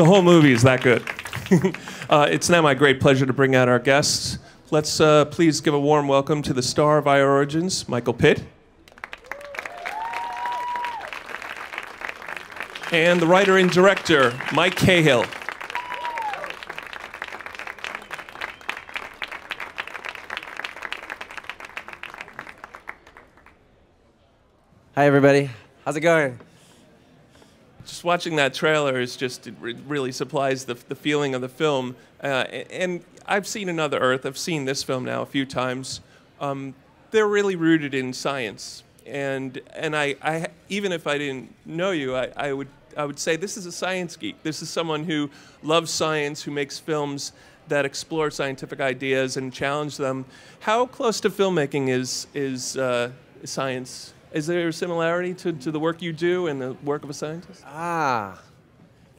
The whole movie is that good. uh, it's now my great pleasure to bring out our guests. Let's uh, please give a warm welcome to the star of I Origins, Michael Pitt. And the writer and director, Mike Cahill. Hi, everybody. How's it going? Just watching that trailer is just it really supplies the, the feeling of the film. Uh, and I've seen Another Earth. I've seen this film now a few times. Um, they're really rooted in science, and and I, I even if I didn't know you, I, I would I would say this is a science geek. This is someone who loves science, who makes films that explore scientific ideas and challenge them. How close to filmmaking is is uh, science? Is there a similarity to, to the work you do and the work of a scientist? Ah,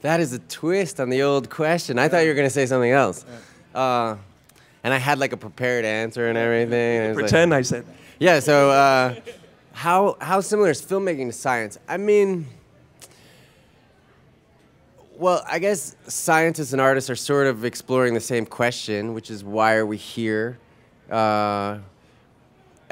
that is a twist on the old question. I thought you were going to say something else. Uh, and I had like a prepared answer and everything. and I was like- Pretend I said that. yeah, so uh, how, how similar is filmmaking to science? I mean, well, I guess scientists and artists are sort of exploring the same question, which is why are we here? Uh,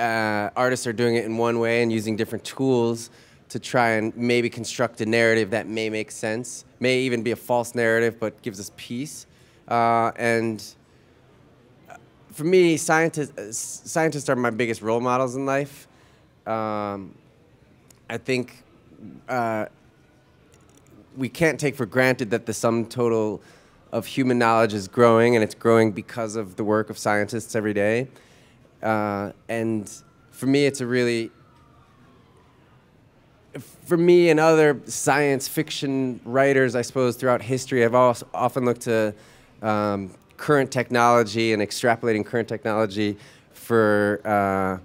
uh, artists are doing it in one way and using different tools to try and maybe construct a narrative that may make sense, may even be a false narrative, but gives us peace. Uh, and for me, scientists, uh, scientists are my biggest role models in life. Um, I think uh, we can't take for granted that the sum total of human knowledge is growing, and it's growing because of the work of scientists every day. Uh, and for me, it's a really, for me and other science fiction writers, I suppose, throughout history, I've also often looked to um, current technology and extrapolating current technology for uh,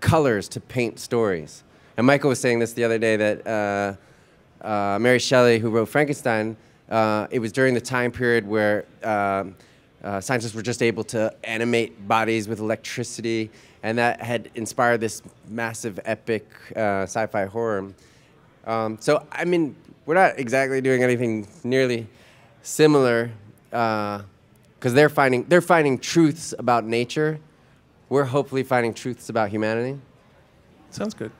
colors to paint stories. And Michael was saying this the other day that uh, uh, Mary Shelley, who wrote Frankenstein, uh, it was during the time period where um, uh, scientists were just able to animate bodies with electricity, and that had inspired this massive, epic uh, sci-fi horror. Um, so, I mean, we're not exactly doing anything nearly similar, because they're finding they're finding truths about nature. We're hopefully finding truths about humanity. Sounds good.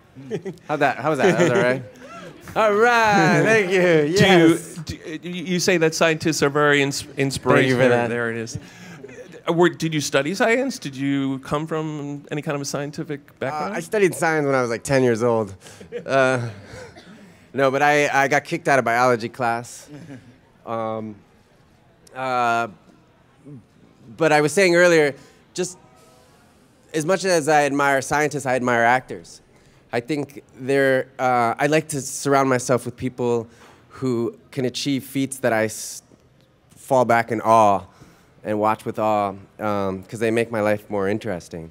How'd that? How was that? That was all right. all right. Thank you. Yes. Do you, do you you say that scientists are very ins- inspirational. for that. There it is. Uh, Were, did you study science? Did you come from any kind of a scientific Uh, background? I studied science when I was like 10 years old. Uh, no, but I, I got kicked out of biology class. Um, uh, but I was saying earlier, just as much as I admire scientists, I admire actors. I think they're, uh, I like to surround myself with people who can achieve feats that I s- fall back in awe and watch with awe because they make my life more interesting.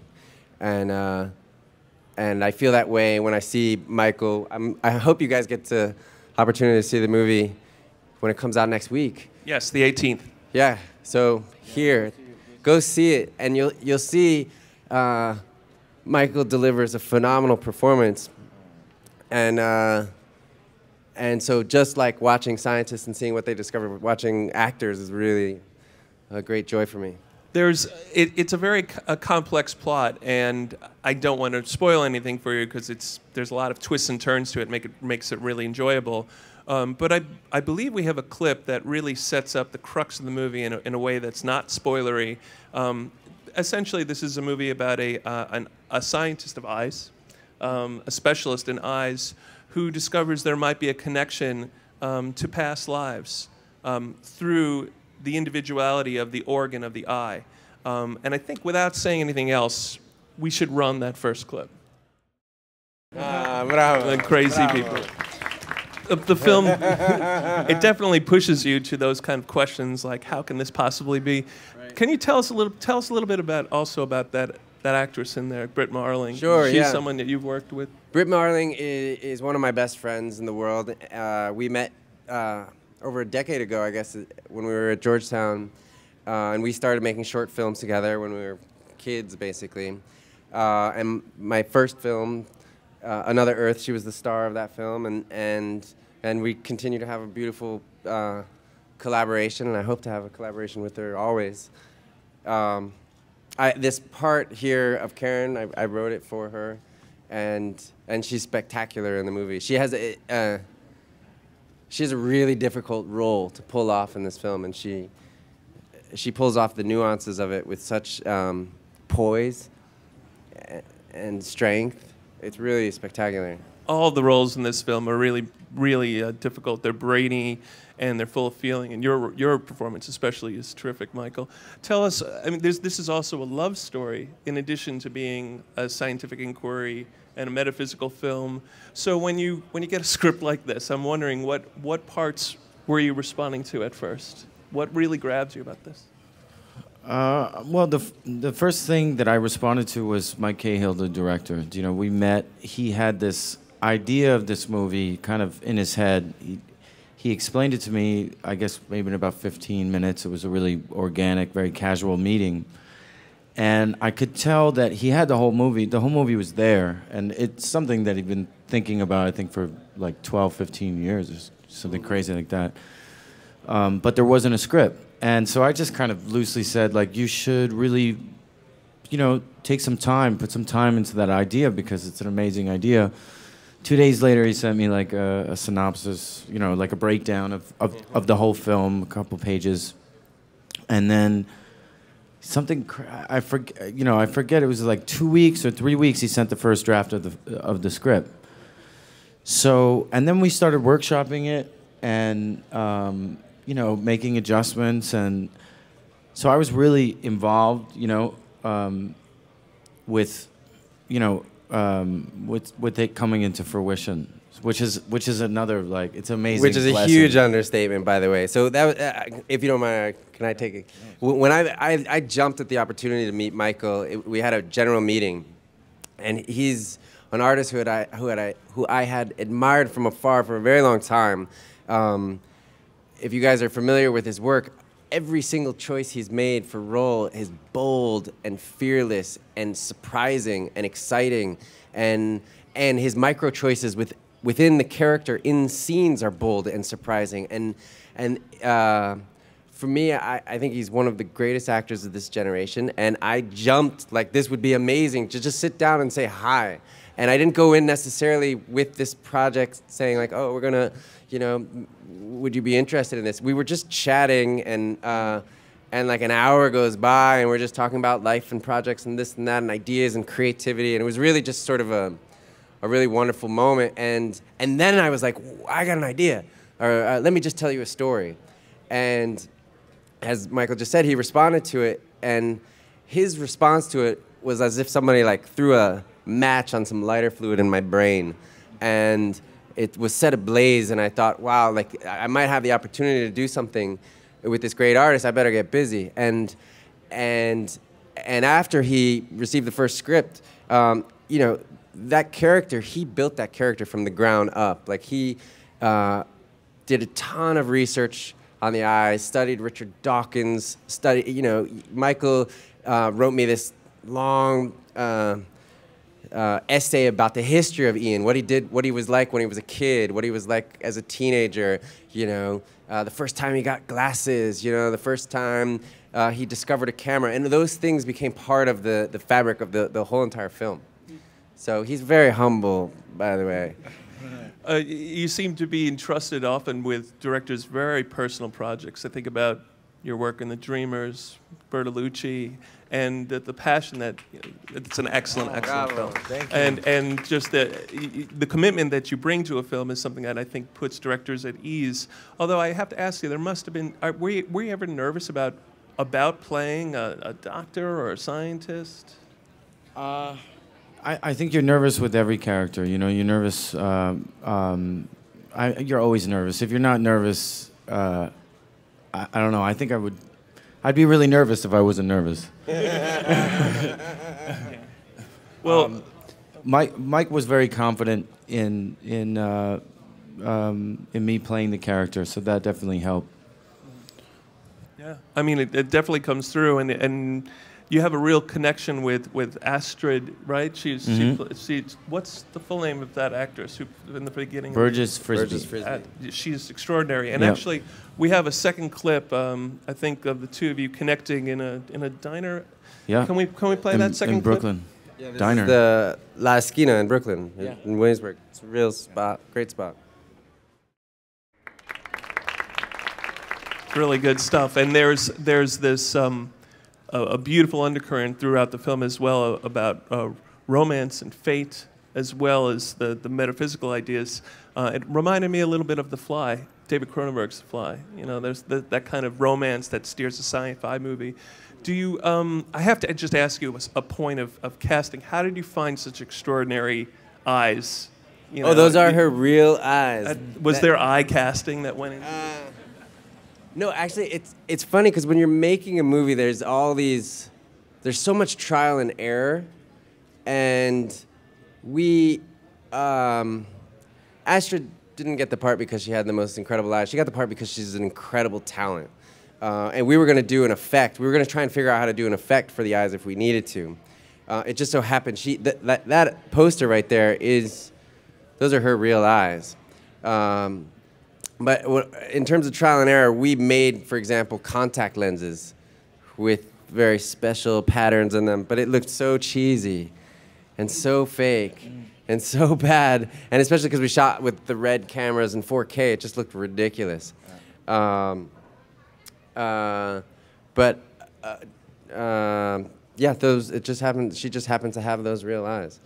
And, uh, and I feel that way when I see Michael. I'm, I hope you guys get the opportunity to see the movie when it comes out next week. yes, the 18th. Yeah. So here, go see it, and you'll you'll see uh, Michael delivers a phenomenal performance, and uh, and so just like watching scientists and seeing what they discover, watching actors is really a great joy for me. There's, it, it's a very a complex plot, and I don't want to spoil anything for you because it's there's a lot of twists and turns to it, make it makes it really enjoyable. Um, but I, I believe we have a clip that really sets up the crux of the movie in a, in a way that's not spoilery. Um, essentially, this is a movie about a, uh, an, a scientist of eyes, um, a specialist in eyes, who discovers there might be a connection um, to past lives um, through the individuality of the organ of the eye. Um, and I think without saying anything else, we should run that first clip. Ah, bravo. The crazy people. The, the film, it definitely pushes you to those kind of questions like, how can this possibly be? Can you tell us a little, tell us a little bit about also about that, that actress in there, Brit Marling? Sure, She's yeah. someone that you've worked with. Brit Marling is, is one of my best friends in the world. Uh, we met uh, over a decade ago, I guess, when we were at Georgetown, uh, and we started making short films together when we were kids, basically. Uh, and my first film, uh, Another Earth. She was the star of that film, and and and we continue to have a beautiful uh, collaboration, and I hope to have a collaboration with her always. Um, I, this part here of Karen, I, I wrote it for her, and and she's spectacular in the movie. She has a uh, she has a really difficult role to pull off in this film, and she she pulls off the nuances of it with such um, poise and strength. It's really spectacular. All the roles in this film are really, really uh, difficult. They're brainy and they're full of feeling. And your your performance, especially, is terrific, Michael. Tell us. I mean, this is also a love story in addition to being a scientific inquiry and a metaphysical film. So when you when you get a script like this, I'm wondering what what parts were you responding to at first? What really grabs you about this? Uh, well, the the first thing that I responded to was Mike Cahill, the director. You know, we met. He had this idea of this movie kind of in his head. He, he explained it to me. I guess maybe in about 15 minutes. It was a really organic, very casual meeting, and I could tell that he had the whole movie. The whole movie was there, and it's something that he'd been thinking about. I think for like 12, 15 years, or something crazy like that. Um, but there wasn't a script and so I just kind of loosely said, like, you should really, you know, take some time, put some time into that idea because it's an amazing idea. Two days later, he sent me like a, a synopsis, you know, like a breakdown of, of, of the whole film, a couple pages. And then something I forget, you know, I forget it was like two weeks or three weeks. He sent the first draft of the of the script. So, and then we started workshopping it, and um, you know, making adjustments, and so I was really involved, you know, um, with, you know, um, with with it coming into fruition, which is which is another like it's amazing. Which is a huge understatement, by the way. So that, was, uh, if you don't mind, can I take it? When I, I I jumped at the opportunity to meet Michael, it, we had a general meeting, and he's an artist who had I who had I who I had admired from afar for a very long time. Um, if you guys are familiar with his work, every single choice he's made for role is bold and fearless and surprising and exciting. And and his micro choices with within the character in scenes are bold and surprising. And and uh, for me I, I think he's one of the greatest actors of this generation. And I jumped like this would be amazing to just sit down and say hi. And I didn't go in necessarily with this project saying like oh we're gonna you know would you be interested in this? We were just chatting and uh, and like an hour goes by and we're just talking about life and projects and this and that and ideas and creativity. And it was really just sort of a a really wonderful moment. And and then I was like I got an idea. Or uh, let me just tell you a story. And as Michael just said he responded to it and his response to it was as if somebody like threw a match on some lighter fluid in my brain. And it was set ablaze, and I thought, wow, like I might have the opportunity to do something with this great artist. I better get busy. And and and after he received the first script, um, you know, that character, he built that character from the ground up. Like he uh, did a ton of research on the eyes, studied Richard Dawkins, studied, you know, Michael uh, wrote me this long. Uh, uh, essay about the history of Ian, what he did, what he was like when he was a kid, what he was like as a teenager, you know, uh, the first time he got glasses, you know, the first time uh, he discovered a camera. And those things became part of the, the fabric of the, the whole entire film. So he's very humble, by the way. Uh, you seem to be entrusted often with directors' very personal projects. I think about your work in The Dreamers, Bertolucci, and the, the passion that it's an excellent, oh, excellent bravo. film. Thank you. And and just the the commitment that you bring to a film is something that I think puts directors at ease. Although I have to ask you, there must have been. Are, were you, were you ever nervous about about playing a, a doctor or a scientist? Uh, I, I think you're nervous with every character. You know, you're nervous. Um, um, I, you're always nervous. If you're not nervous, uh, I, I don't know. I think I would I'd be really nervous if I wasn't nervous. well, um, Mike, Mike was very confident in in uh, um, in me playing the character, so that definitely helped. Yeah, I mean, it, it definitely comes through, and and you have a real connection with, with Astrid, right? She's Mhm. she, she's what's the full name of that actress who in the beginning? Bergès-Frisbey. Burgess Frisbee. Uh, she's extraordinary, and Yeah. actually, we have a second clip. Um, I think of the two of you connecting in a in a diner. Yeah. Can we can we play in, that second clip in clip? Brooklyn. Yeah, this Diner. Is the La Esquina in Brooklyn, in- Yeah. in Williamsburg. It's a real spot, great spot. really good stuff. And there's there's this um, a, a beautiful undercurrent throughout the film as well about uh, romance and fate, as well as the the metaphysical ideas. Uh, it reminded me a little bit of The Fly, David Cronenberg's The Fly. You know, there's the, that kind of romance that steers a sci-fi movie. Do you? Um, I have to just ask you a, a point of, of casting. How did you find such extraordinary eyes? You oh, those are her real eyes. uh, was That- there eye casting that went into? Uh, no, actually, it's it's funny because when you're making a movie, there's all these, there's so much trial and error, and we, um, Astrid didn't get the part because she had the most incredible eyes. She got the part because she's an incredible talent, uh, and we were gonna do an effect. We were gonna try and figure out how to do an effect for the eyes if we needed to. Uh, it just so happened she th- that that poster right there is, those are her real eyes. Um, but in terms of trial and error, we made, for example, contact lenses with very special patterns in them, but it looked so cheesy and so fake and so bad. And especially because we shot with the red cameras in 4K, it just looked ridiculous. Um, uh, but uh, um yeah, those it just happened. She just happened to have those real eyes.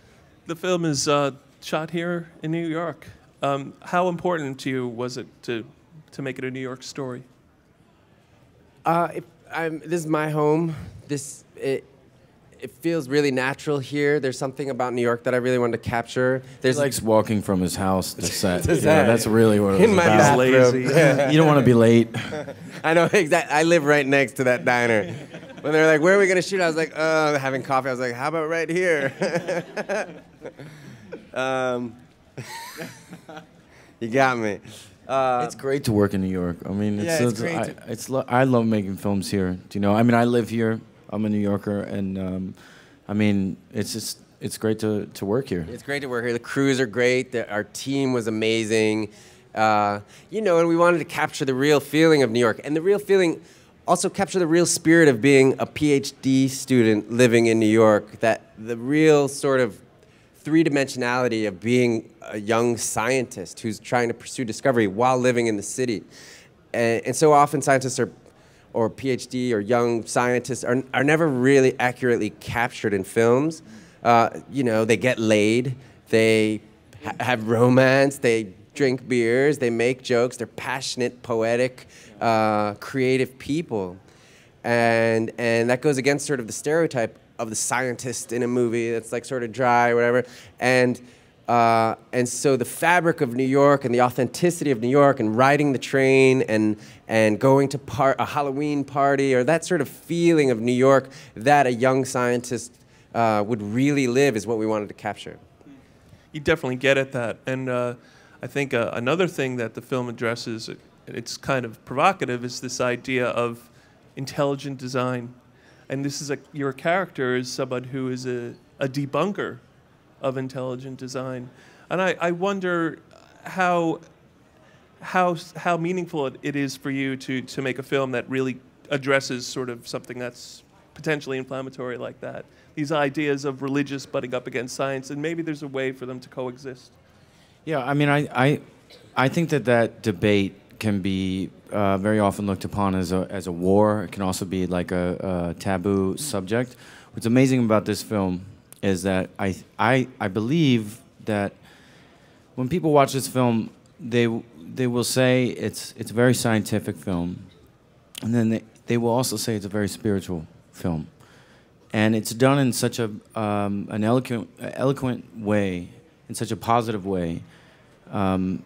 The film is uh, shot here in New York. Um, how important to you was it to, to make it a New York story? Uh, if I'm, this is my home. This it, it feels really natural here. There's something about New York that I really wanted to capture. There's He likes walking from his house to set. To You know, set. that's really what it in was my about. bathroom. lazy. You don't want to be late. I know exactly. I live right next to that diner. When they're like, "Where are we gonna shoot?" I was like, "Oh, having coffee." I was like, "How about right here?" um, you got me. Uh, It's great to work in New York. I mean, it's, Yeah, it's great I, to- it's lo- I love making films here. Do you know? I mean, I live here. I'm a New Yorker, and um, I mean, it's just it's great to, to work here. It's great to work here. The crews are great. The, our team was amazing. Uh, you know, and we wanted to capture the real feeling of New York, and the real feeling, also capture the real spirit of being a PhD student living in New York. That the real sort of three dimensionality of being a young scientist who's trying to pursue discovery while living in the city. And, and so often scientists are, or PhD or young scientists are, are never really accurately captured in films. Uh, you know, they get laid, they ha- have romance, they drink beers, they make jokes, they're passionate, poetic, uh, creative people and and that goes against sort of the stereotype of the scientist in a movie that's like sort of dry or whatever and uh, and so the fabric of New York and the authenticity of New York and riding the train and and going to par- a Halloween party or that sort of feeling of New York that a young scientist uh, would really live is what we wanted to capture. You definitely get at that. And uh, I think uh, another thing that the film addresses, it's kind of provocative, is this idea of intelligent design. And this is a, your character is someone who is a, a debunker of intelligent design. And I, I wonder how, how, how meaningful it, it is for you to, to make a film that really addresses sort of something that's potentially inflammatory like that. These ideas of religious butting up against science, and maybe there's a way for them to coexist. Yeah, I mean, I, I, I think that that debate can be uh, very often looked upon as a, as a war. It can also be like a, a taboo subject. What's amazing about this film is that I, I, I believe that when people watch this film, they, they will say it's, it's a very scientific film, and then they, they will also say it's a very spiritual film. And it's done in such a, um, an eloquent, eloquent way, in such a positive way, um,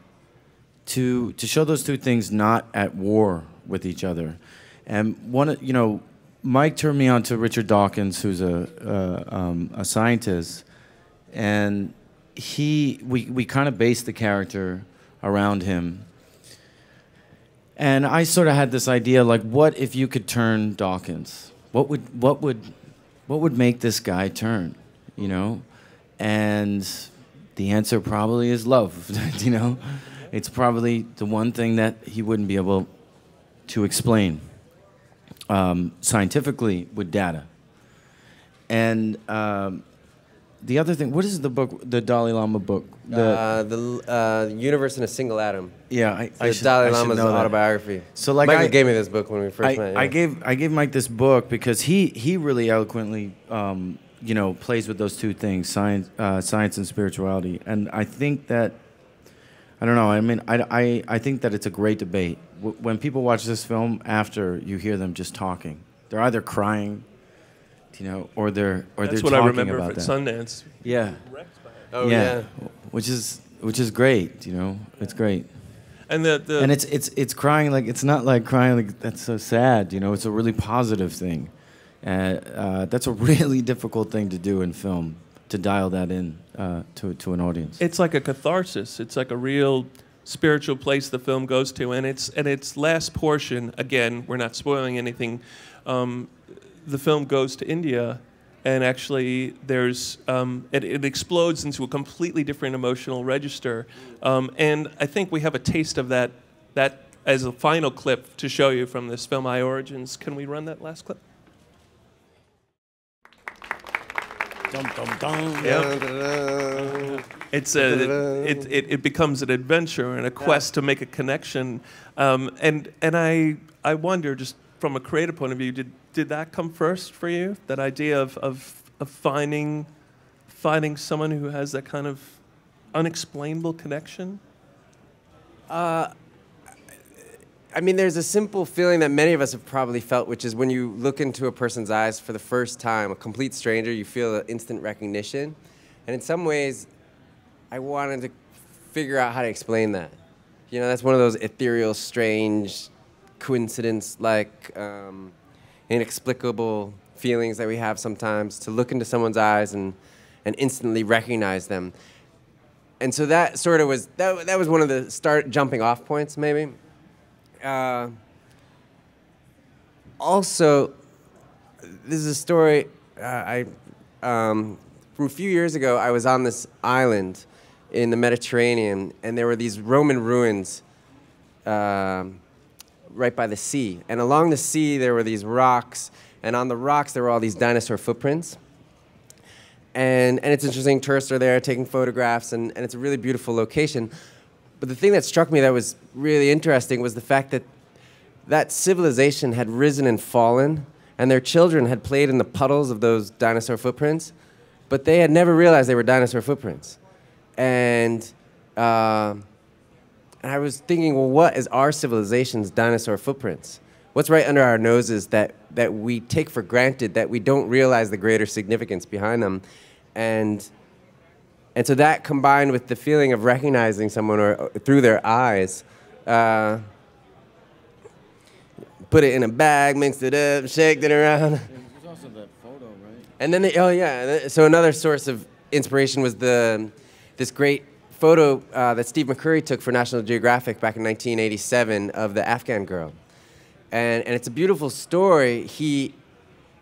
to, to show those two things not at war with each other. And one, you know, Mike turned me on to Richard Dawkins, who's a, uh, um, a scientist, and he, we, we kind of based the character around him. And I sort of had this idea, like, what if you could turn Dawkins? What would, what would, what would make this guy turn, you know? And the answer probably is love, you know? It's probably the one thing that he wouldn't be able to explain um, scientifically with data. And um, the other thing, what is the book, the Dalai Lama book? The, uh, the uh, Universe in a Single Atom. yeah, I, I The should, Dalai I Lama's autobiography. So, like, Michael I- gave me this book when we first I, met. I gave I gave Mike this book because he he really eloquently um, you know plays with those two things science uh, science and spirituality and I think that I don't know. I mean I, I, I think that it's a great debate. W- when people watch this film after you hear them just talking they're either crying you know or they're or That's they're talking. That's what I remember about at that. Sundance. yeah. Oh yeah. yeah. which is which is great you know? It's great. And the, the and it's it's it's crying like it's not like crying like that's so sad you know? It's a really positive thing. Uh, uh, that's a really difficult thing to do in film to dial that in uh, to to an audience it's like a catharsis. It's like a real spiritual place the film goes to, and it's and its last portion. Again, we're not spoiling anything. Um, the film goes to India, and actually, there's um, it, it explodes into a completely different emotional register. Um, and I think we have a taste of that that as a final clip to show you from this film, I Origins. Can we run that last clip? It's a, it, it, it becomes an adventure and a quest to make a connection. Um, and and I, I wonder, just from a creative point of view, did, did that come first for you? That idea of, of, of finding, finding someone who has that kind of unexplainable connection? I mean, there's a simple feeling that many of us have probably felt, which is when you look into a person's eyes for the first time, a complete stranger, you feel an instant recognition. And in some ways, I wanted to figure out how to explain that. You know, that's one of those ethereal, strange, coincidence like, um, inexplicable feelings that we have sometimes to look into someone's eyes and, and instantly recognize them. And so that sort of was, that, that was one of the start jumping off points, maybe uh, also, this is a story uh, I um, from a few years ago. I was on this island in the Mediterranean, and there were these Roman ruins um, right by the sea. And along the sea, there were these rocks, and on the rocks, there were all these dinosaur footprints. And, and it's interesting, tourists are there taking photographs, and, and it's a really beautiful location. But the thing that struck me that was really interesting was the fact that that civilization had risen and fallen, and their children had played in the puddles of those dinosaur footprints, but they had never realized they were dinosaur footprints. And, uh, and I was thinking, well, what is our civilization's dinosaur footprints? What's right under our noses that, that we take for granted, that we don't realize the greater significance behind them? And and so that combined with the feeling of recognizing someone or, or through their eyes, uh, put it in a bag, mixed it up, shaked it around. There's also that photo, right? And then, they, oh yeah, so another source of inspiration was the, this great photo uh, that Steve McCurry took for National Geographic back in 1987 of the Afghan girl. And, and it's a beautiful story. He,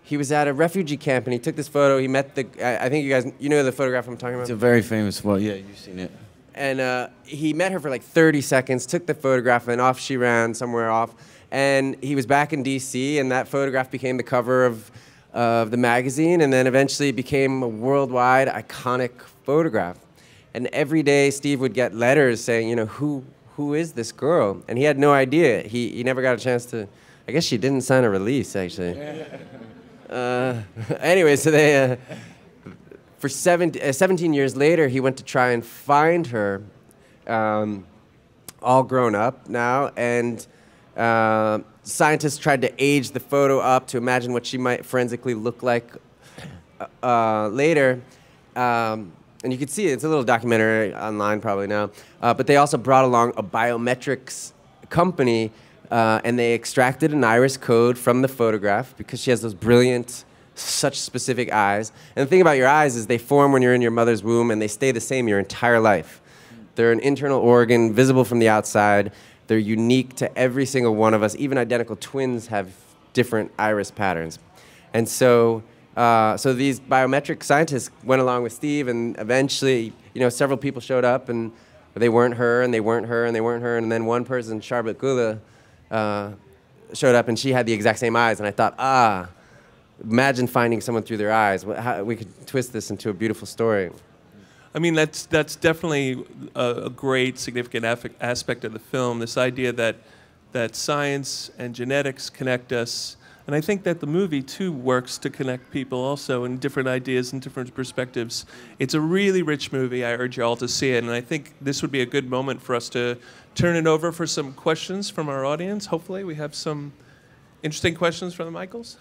he was at a refugee camp and he took this photo. He met the, I I think you guys, you know the photograph I'm talking about? It's a very famous well yeah you've seen it and uh, he met her for like 30 seconds, took the photograph, and off she ran somewhere off. And he was back in D.C., and that photograph became the cover of, of the magazine, and then eventually became a worldwide iconic photograph. And every day, Steve would get letters saying, you know, who who is this girl? And he had no idea. He he never got a chance to. I guess she didn't sign a release actually. uh, anyway, so they. Uh, for seven, uh, 17 years later, he went to try and find her, um, all grown up now, and uh, scientists tried to age the photo up to imagine what she might forensically look like uh, later. Um, and you can see it, it's a little documentary online probably now. But they also brought along a biometrics company uh, and they extracted an iris code from the photograph because she has those brilliant, such specific eyes. And the thing about your eyes is they form when you're in your mother's womb and they stay the same your entire life. They're an internal organ, visible from the outside. They're unique to every single one of us. Even identical twins have different iris patterns. And so Uh, so these biometric scientists went along with Steve, and eventually, you know, several people showed up, and they weren't her, and they weren't her, and they weren't her, and then one person, Sharbat Gula, uh, showed up, and she had the exact same eyes, and I thought, ah, imagine finding someone through their eyes. How, we could twist this into a beautiful story. I mean, that's that's definitely a, a great, significant aspect of the film. This idea that that science and genetics connect us and I think that the movie too works to connect people also in different ideas and different perspectives. It's a really rich movie. I urge you all to see it. And I think this would be a good moment for us to turn it over for some questions from our audience. Hopefully, we have some interesting questions from the Michaels.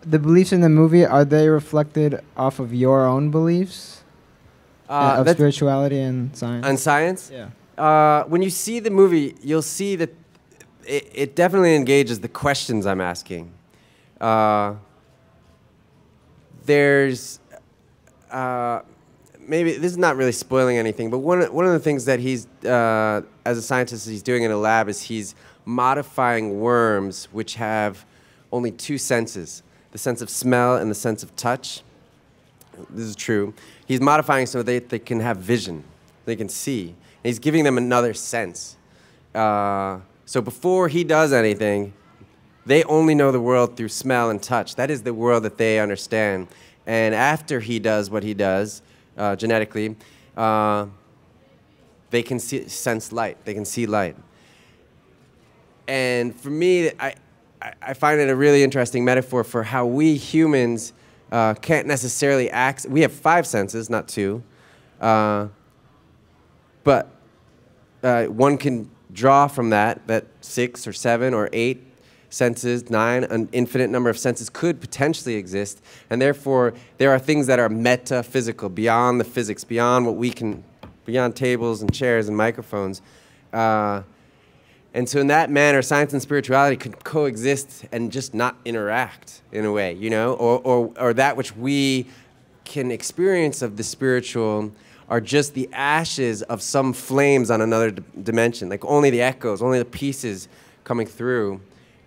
The beliefs in the movie are they reflected off of your own beliefs uh, of spirituality and science? And science? Yeah. Uh, when you see the movie, you'll see that it, it definitely engages the questions I'm asking. Uh, there's uh, maybe this is not really spoiling anything, but one one of the things that he's uh, as a scientist he's doing in a lab is he's modifying worms which have only two senses: the sense of smell and the sense of touch. This is true. He's modifying so they, they can have vision, they can see. And he's giving them another sense. Uh, so before he does anything, they only know the world through smell and touch. That is the world that they understand. And after he does what he does uh, genetically, uh, they can see, sense light. They can see light. And for me, I, I find it a really interesting metaphor for how we humans uh, can't necessarily act. We have five senses, not two. Uh, but uh, one can draw from that, that six or seven or eight senses, nine, an infinite number of senses could potentially exist. And therefore, there are things that are metaphysical, beyond the physics, beyond what we can, beyond tables and chairs and microphones. Uh, and so, in that manner, science and spirituality could coexist and just not interact in a way, you know, or, or, or that which we can experience of the spiritual are just the ashes of some flames on another dimension, like only the echoes, only the pieces coming through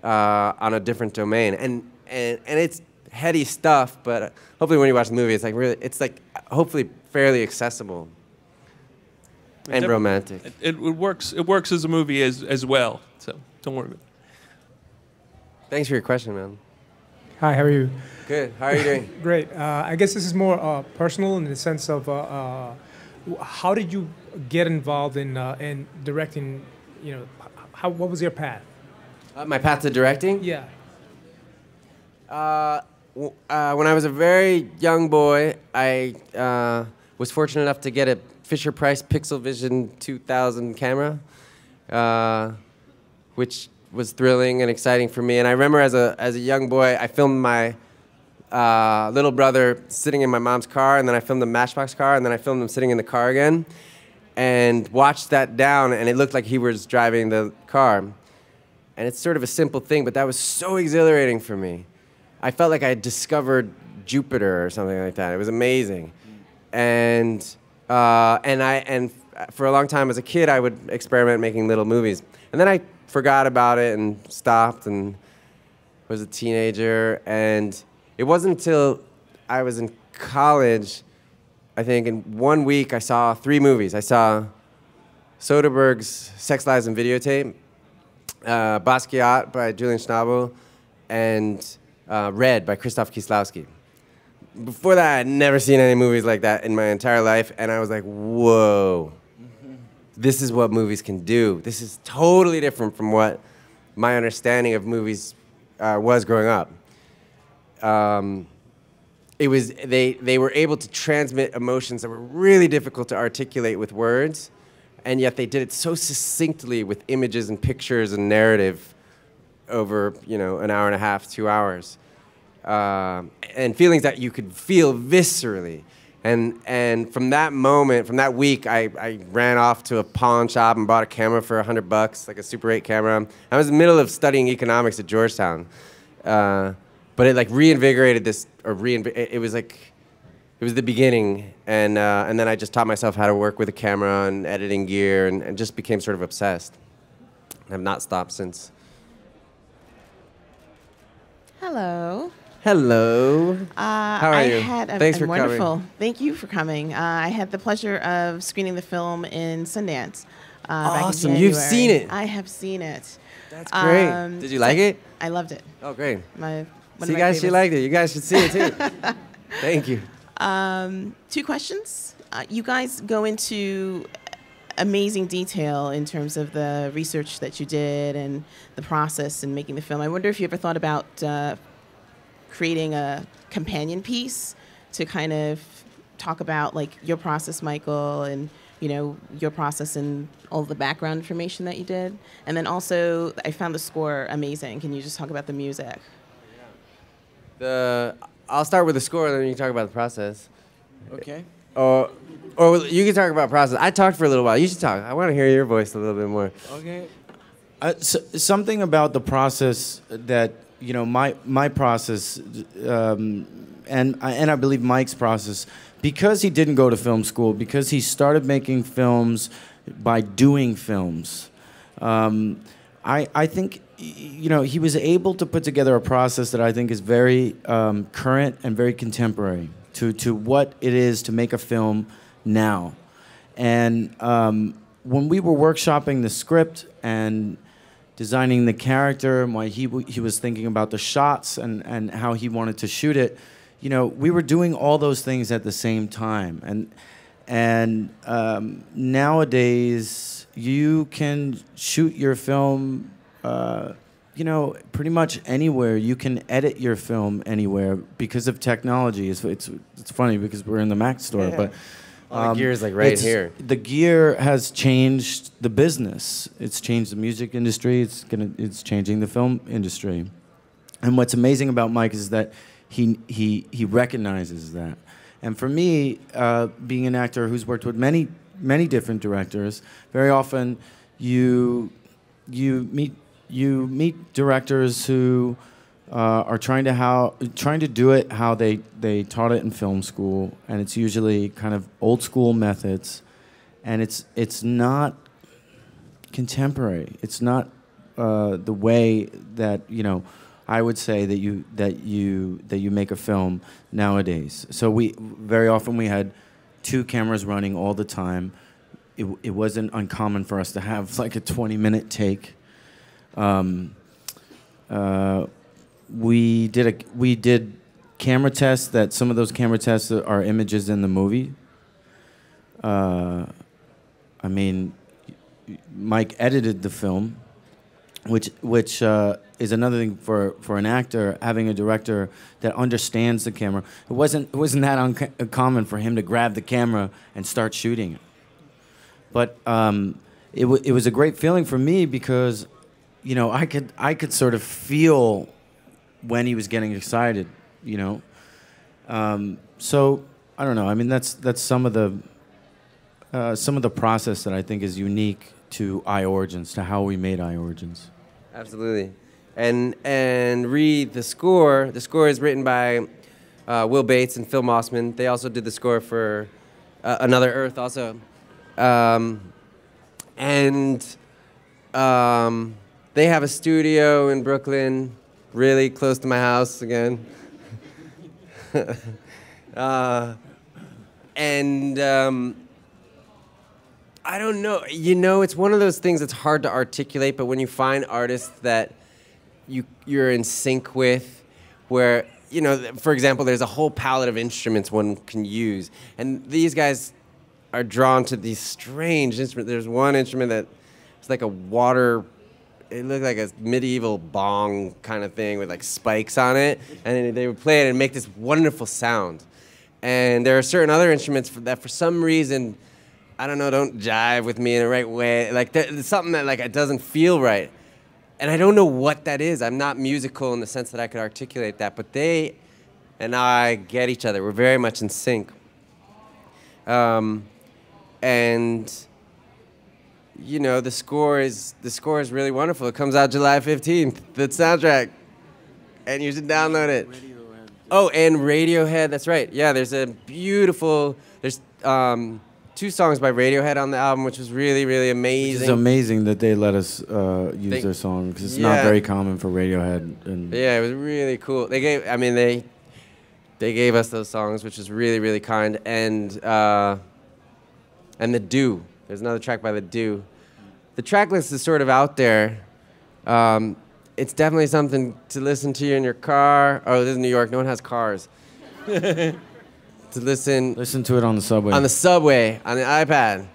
uh, on a different domain. And, and, and it's heady stuff, but hopefully when you watch the movie, it's like really, it's like hopefully fairly accessible and romantic. It, it, works. It works as a movie as, as well. So don't worry about it. Thanks for your question, man. Hi, how are you? Good. How are you doing? Great. Uh, I guess this is more uh, personal in the sense of uh, uh how did you get involved in uh, in directing? You know, how what was your path? Uh, my path to directing? Yeah. Uh, uh, when I was a very young boy, I uh, was fortunate enough to get a Fisher Price Pixel Vision 2000 camera, uh, which was thrilling and exciting for me. And I remember as a, as a young boy, I filmed my uh, little brother sitting in my mom's car, and then I filmed the Matchbox car, and then I filmed him sitting in the car again, and watched that down, and it looked like he was driving the car. And it's sort of a simple thing, but that was so exhilarating for me. I felt like I had discovered Jupiter or something like that. It was amazing. And, uh, and, I, and for a long time as a kid, I would experiment making little movies. And then I forgot about it and stopped and was a teenager. And it wasn't until I was in college, I think, in one week, I saw three movies. I saw Soderbergh's Sex, Lies, and Videotape uh, Basquiat by Julian Schnabel, and uh, Red by Krzysztof Kieslowski. Before that, I'd never seen any movies like that in my entire life, and I was like, whoa, this is what movies can do. This is totally different from what my understanding of movies uh, was growing up. Um, it was they they were able to transmit emotions that were really difficult to articulate with words and yet they did it so succinctly with images and pictures and narrative over you know an hour and a half, two hours, uh, and feelings that you could feel viscerally. And and from that moment, from that week, I, I ran off to a pawn shop and bought a camera for hundred bucks, like a Super 8 camera. I was in the middle of studying economics at Georgetown, uh, but it like reinvigorated this, or reinv- it, it was like it was the beginning, and uh, and then I just taught myself how to work with a camera and editing gear, and, and just became sort of obsessed. I've not stopped since. Hello. Hello. Uh, How are I you? Had a, Thanks for coming. wonderful. Thank you for coming. Uh, I had the pleasure of screening the film in Sundance. Uh, back in Awesome. You've seen it. I have seen it. That's great. Um, Did you like it? I loved it. Oh, great. My, of my guys, she favorites. liked it. You guys should see it too. Thank you. Um, two questions. Uh, you guys go into amazing detail in terms of the research that you did and the process in making the film. I wonder if you ever thought about uh, creating a companion piece to kind of talk about like your process, Michael, and you know your process and all the background information that you did. And then also, I found the score amazing. Can you just talk about the music? The I'll start with the score, and then you can talk about the process. Okay. Or, or you can talk about process. I talked for a little while. You should talk. I want to hear your voice a little bit more. Okay. Uh, so, something about the process that you know my my process, um, and I- and I believe Mike's process, because he didn't go to film school, because he started making films by doing films. Um, I I think y- you know he was able to put together a process that I think is very um, current and very contemporary to to what it is to make a film now. And um, when we were workshopping the script and designing the character and why he, he was thinking about the shots and, and how he wanted to shoot it, you know, we were doing all those things at the same time. And, and um, nowadays, you can shoot your film, uh, you know, pretty much anywhere. You can edit your film anywhere because of technology. It's, it's, it's funny because we're in the Mac store, Yeah. but All the gear's, like, right here. The gear has changed the business. It's changed the music industry. It's gonna. It's changing the film industry. And what's amazing about Mike is that he he he recognizes that. And for me, uh, being an actor who's worked with many many different directors, very often you you meet you meet directors who uh, are trying to how trying to do it how they they taught it in film school, and it's usually kind of old school methods, and it's it's not contemporary. It's not uh, the way that you know. I would say that you that you that you make a film nowadays. So we very often we had two cameras running all the time. It, it wasn't uncommon for us to have like a 20 minute take. Um, uh, we did a we did camera tests that some of those camera tests are images in the movie. Uh, I mean, Mike edited the film, which which uh, is another thing for, for an actor having a director that understands the camera. It wasn't it wasn't that uncommon for him to grab the camera and start shooting. But um, it it was a great feeling for me because, you know, I could I could sort of feel when he was getting excited, you know. Um, so I don't know. I mean, that's that's some of the uh, some of the process that I think is unique to I Origins, to how we made I Origins. Absolutely. And and read the score. The score is written by uh, Will Bates and Phil Mossman. They also did the score for uh, Another Earth, also. Um, and um, they have a studio in Brooklyn, really close to my house again. uh, and um, I don't know. You know, it's one of those things that's hard to articulate, but when you find artists that you you're in sync with, where you know, for example, there's a whole palette of instruments one can use, and these guys are drawn to these strange instruments. There's one instrument that it's like a water. It looked like a medieval bong kind of thing with like spikes on it, and they would play it and make this wonderful sound. And there are certain other instruments for, that, for some reason, I don't know, don't jive with me in the right way. Like there- there's something that like it doesn't feel right, and I don't know what that is. I'm not musical in the sense that I could articulate that, but they and I get each other. We're very much in sync. Um, and you know the score is the score is really wonderful. It comes out July 15th. The soundtrack, and you should download it. Oh, and Radiohead. That's right. Yeah, there's a beautiful. There's um, two songs by Radiohead on the album, which was really, really amazing. It's amazing that they let us uh, use They- their song because it's Yeah. not very common for Radiohead. And Yeah, it was really cool. They gave, I mean, they they gave us those songs, which was really, really kind. And uh, and the Do. There's another track by the Do. The track list is sort of out there. Um, it's definitely something to listen to in your car. Oh, this is New York. No one has cars. to listen listen to it on the subway. on the subway on the iPad.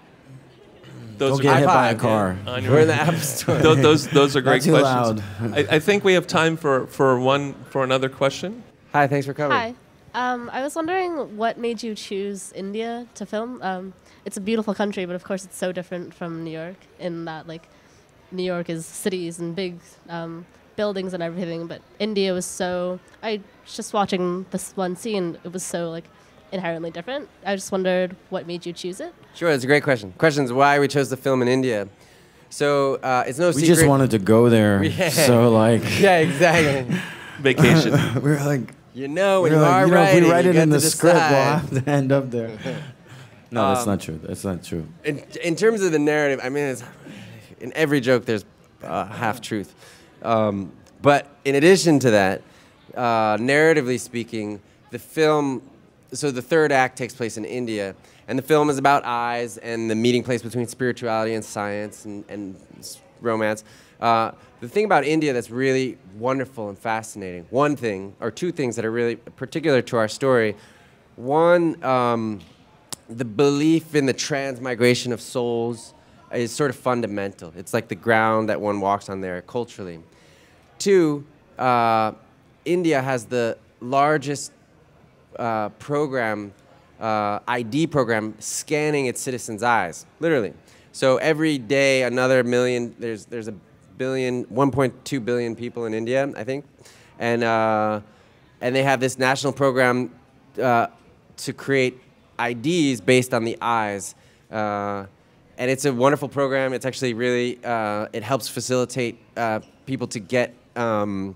Those Don't are get great- hit by a car. on We're in the App Store. those, those, those are Not great too questions. loud. I, I think we have time for, for one for another question. Hi, thanks for coming. Hi. Um, I was wondering what made you choose India to film. Um, it's a beautiful country, but of course it's so different from New York in that like New York is cities and big um, buildings and everything, but India was so. I was just watching this one scene. It was so like inherently different. I just wondered what made you choose it. Sure, it's a great question. Questions why we chose to film in India. So uh, it's no we secret. just wanted to go there. Yeah. So like, Yeah, exactly. Vacation. we were like, you know when we you like, are you know, if we write you it get in to the script, we'll have to end up there. No, that's Um, not true. That's not true. In, in terms of the narrative, I mean, it's, in every joke there's uh, half truth. Um, but in addition to that, uh, narratively speaking, the film. So the third act takes place in India, and the film is about eyes and the meeting place between spirituality and science and, and romance. Uh, the thing about India that's really wonderful and fascinating, one thing or two things that are really particular to our story. One, um, the belief in the transmigration of souls is sort of fundamental. It's like the ground that one walks on there culturally. Two, uh, India has the largest uh, program, uh, ID program, scanning its citizens' eyes, literally. So every day, another million, there's, there's a billion, 1.2 billion people in India, I think. And, uh, and they have this national program uh, to create IDs based on the eyes. Uh, and it's a wonderful program. It's actually really, uh, it helps facilitate uh, people to get um,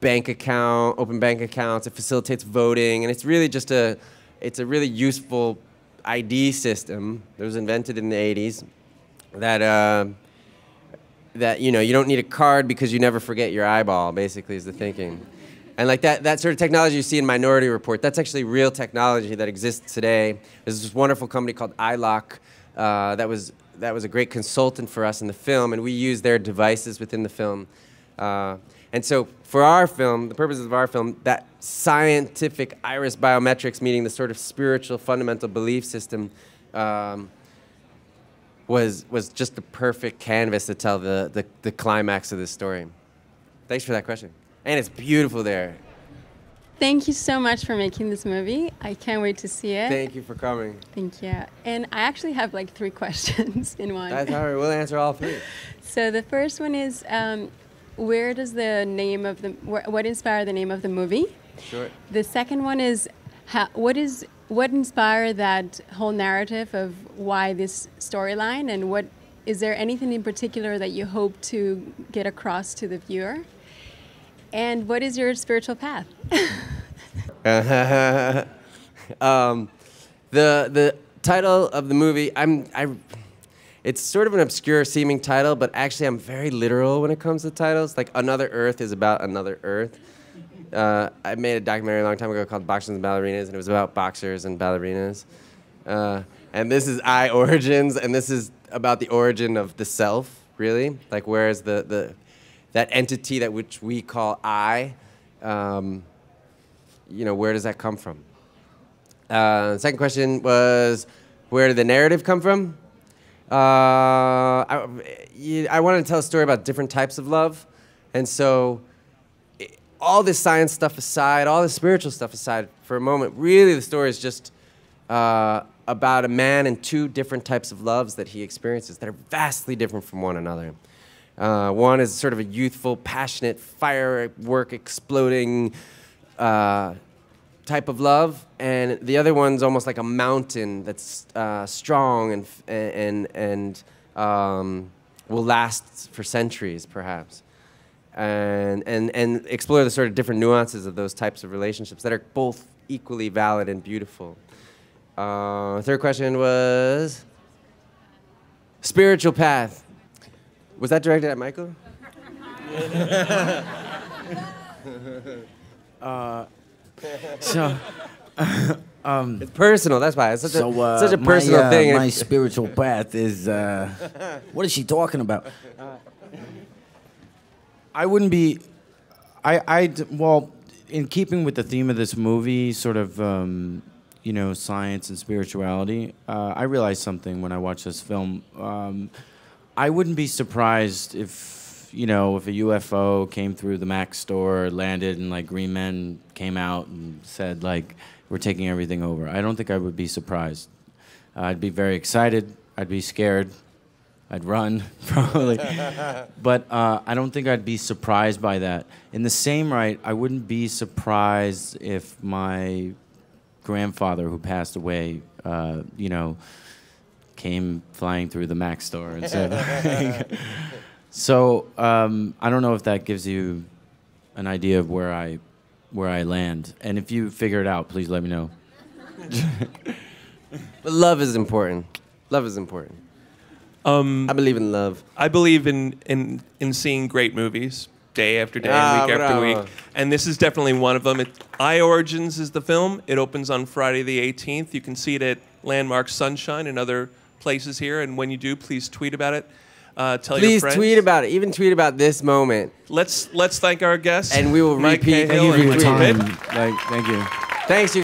bank account, open bank accounts. It facilitates voting, and it's really just a, it's a really useful ID system that was invented in the 80s. That uh, that you know you don't need a card because you never forget your eyeball. Basically, is the thinking. And like that, that sort of technology you see in Minority Report, that's actually real technology that exists today. There's this wonderful company called EyeLock uh, that was that was a great consultant for us in the film, and we use their devices within the film. Uh, and so for our film, the purposes of our film, that scientific iris biometrics, meaning the sort of spiritual fundamental belief system, um, was was just the perfect canvas to tell the, the, the climax of this story. Thanks for that question. And it's beautiful there. Thank you so much for making this movie. I can't wait to see it. Thank you for coming. Thank you. And I actually have like three questions in one. That's all right. We'll answer all three. So the first one is, um, where does the name of the wh- what inspired the name of the movie? Sure. The second one is, how, what is what inspired that whole narrative of why this storyline, and what is there anything in particular that you hope to get across to the viewer? And what is your spiritual path? um, the the title of the movie, I'm I. It's sort of an obscure seeming title, but actually I'm very literal when it comes to titles. Like Another Earth is about another Earth. Uh, I made a documentary a long time ago called Boxers and Ballerinas, and it was about boxers and ballerinas. Uh, and this is I Origins, and this is about the origin of the self, really. Like where is the, the that entity that which we call I? Um, you know, where does that come from? Uh, second question was, where did the narrative come from? Uh, I, I wanted to tell a story about different types of love, and so all this science stuff aside, all this spiritual stuff aside, for a moment, really the story is just uh, about a man and two different types of loves that he experiences that are vastly different from one another. Uh, one is sort of a youthful, passionate, firework exploding uh, type of love, and the other one's almost like a mountain that's uh, strong and and and um, will last for centuries, perhaps, and and and explore the sort of different nuances of those types of relationships that are both equally valid and beautiful. Uh, third question was spiritual path. Was that directed at Michael? Uh, so, um, It's personal. That's why it's such So, a uh, such a my, personal uh, thing. My spiritual path is. Uh, what is she talking about? I wouldn't be. I I well, in keeping with the theme of this movie, sort of, um, you know, science and spirituality. Uh, I realized something when I watched this film. Um, I wouldn't be surprised if you know if a UFO came through the Mac store, landed, and like green men came out and said like we're taking everything over. I don't think I would be surprised. Uh, I'd be very excited. I'd be scared. I'd run probably, but uh, I don't think I'd be surprised by that. In the same right, I wouldn't be surprised if my grandfather, who passed away, uh, you know, came flying through the Mac store and said. so um, I don't know if that gives you an idea of where I where I land, and if you figure it out, please let me know. But love is important. Love is important. Um, I believe in love. I believe in, in, in seeing great movies day after day, Ah, week after week. And this is definitely one of them. It, I Origins is the film. It opens on Friday the 18th. You can see it at Landmark Sunshine and other places here. And when you do, please tweet about it. Uh, tell your Please friends. tweet about it. Even tweet about this moment. Let's let's thank our guests. And we will Mike repeat- Cahill Thank you for your Time, Pitt. like, thank you. Thanks, you